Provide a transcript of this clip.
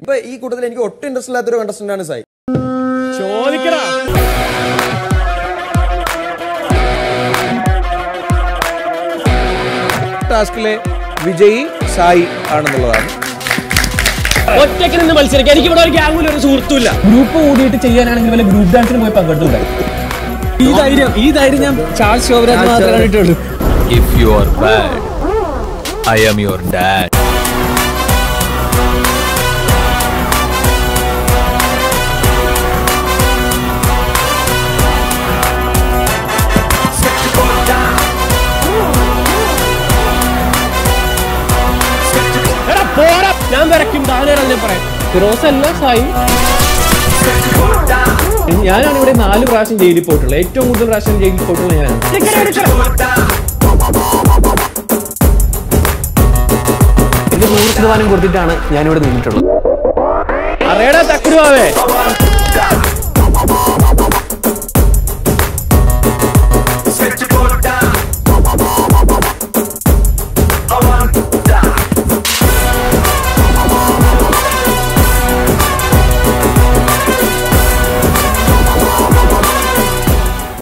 ഇപ്പൊ ഈ കൂട്ടത്തിൽ എനിക്ക് ഒട്ടും ഇൻട്രസ്റ്റ് ഇല്ലാത്തൊരു കണ്ടസ്റ്റന്റ് ആണ് സായി. ചോദിക്കടാ. ടാസ്കിലെ വിജയി സായി ആണെന്നുള്ളതാണ്. ഒറ്റയ്ക്ക് നിന്ന് മത്സരിക്കാം. എനിക്ക് ഇവിടെ ഒരു ഗ്യാങ്ങിൽ ഒരു സുഹൃത്തുമില്ല ഗ്രൂപ്പ് കൂടിയിട്ട് ചെയ്യാനാണെങ്കിൽ വല്ല ഗ്രൂപ്പ് ഡാൻസിന് പോയി പങ്കെടുത്തുണ്ട് ഈ ധൈര്യം ഈ ധൈര്യം ഞാൻ ചാൾസ് ശോഭരാജ് മാത്രമേ കണ്ടിട്ടുള്ളൂ if you are bad I am your dad. ഞാൻ വരയ്ക്കും താനൊരല്ലേ പറയാം. ഫിറോസ് അല്ല സായി. ഞാനാണ് ഇവിടെ നാല് പ്രാവശ്യം ജയിലിൽ പോയിട്ടുള്ളത്. ഏറ്റവും കൂടുതൽ പ്രാവശ്യം ജയിലിൽ പോയിട്ടുള്ളത് ഞാൻ എന്റെ നൂറ് ശതമാനം കൊടുത്തിട്ടാണ് ഞാനിവിടെ നിന്നിട്ടുള്ളത്. അറിയടാ തക്കുരുവാവേ I want